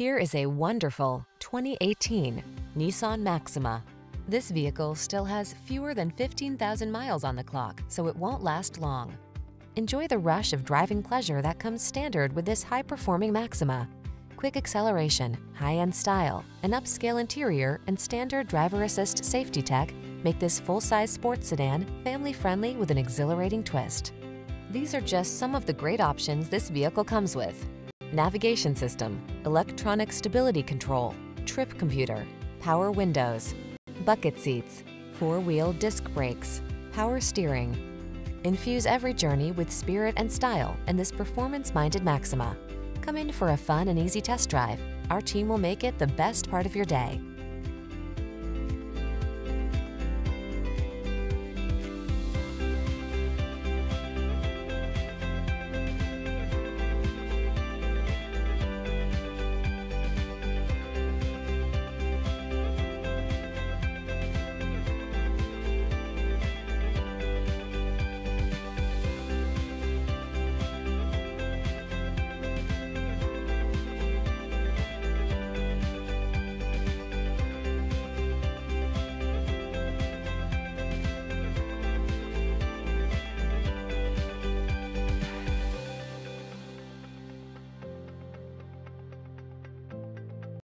Here is a wonderful 2018 Nissan Maxima. This vehicle still has fewer than 15,000 miles on the clock, so it won't last long. Enjoy the rush of driving pleasure that comes standard with this high-performing Maxima. Quick acceleration, high-end style, an upscale interior, and standard driver assist safety tech make this full-size sports sedan family-friendly with an exhilarating twist. These are just some of the great options this vehicle comes with. Navigation system, electronic stability control, trip computer, power windows, bucket seats, four-wheel disc brakes, power steering. Infuse every journey with spirit and style in this performance-minded Maxima. Come in for a fun and easy test drive. Our team will make it the best part of your day.